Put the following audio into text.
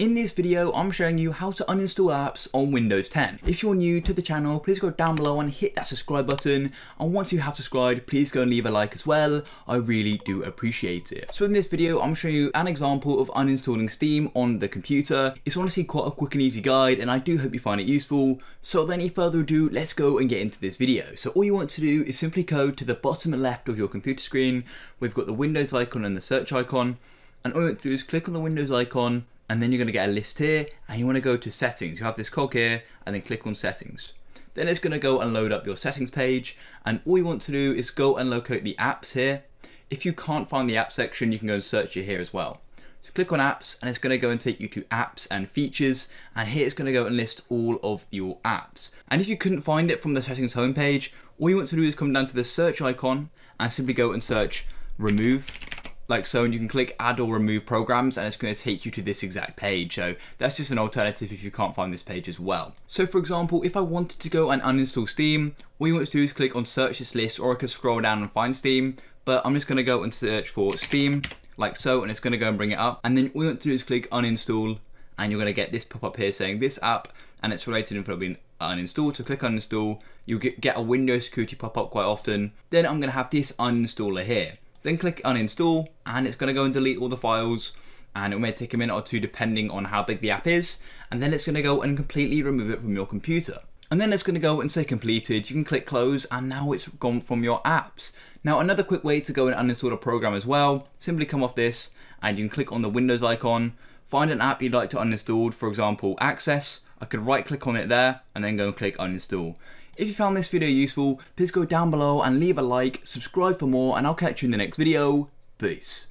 In this video, I'm showing you how to uninstall apps on Windows 10. If you're new to the channel, please go down below and hit that subscribe button. And once you have subscribed, please go and leave a like as well. I really do appreciate it. So in this video, I'm showing you an example of uninstalling Steam on the computer. It's honestly quite a quick and easy guide, and I do hope you find it useful. So without any further ado, let's go and get into this video. So all you want to do is simply go to the bottom left of your computer screen. We've got the Windows icon and the search icon. And all you want to do is click on the Windows icon and then you're going to get a list here and you want to go to settings. You have this cog here and then click on settings. Then it's going to go and load up your settings page and all you want to do is go and locate the apps here. If you can't find the app section, you can go and search it here as well. So click on apps and it's going to go and take you to apps and features and here it's going to go and list all of your apps. And if you couldn't find it from the settings homepage, all you want to do is come down to the search icon and simply go and search remove like so and you can click add or remove programs and it's going to take you to this exact page. So that's just an alternative if you can't find this page as well. So for example if I wanted to go and uninstall Steam all you want to do is click on search this list or I could scroll down and find Steam. But I'm just going to go and search for Steam like so and it's going to go and bring it up. And then all you want to do is click uninstall and you're going to get this pop up here saying this app and it's related info being uninstalled. So click uninstall. You'll get a Windows security pop up quite often. Then I'm going to have this uninstaller here then click uninstall and it's going to go and delete all the files and it may take a minute or two depending on how big the app is and then it's going to go and completely remove it from your computer. And then it's going to go and say completed, you can click close and now it's gone from your apps. Now another quick way to go and uninstall a program as well, simply come off this and you can click on the Windows icon, find an app you'd like to uninstall, for example Access, I could right click on it there and then go and click uninstall. If you found this video useful, please go down below and leave a like, subscribe for more, and I'll catch you in the next video. Peace.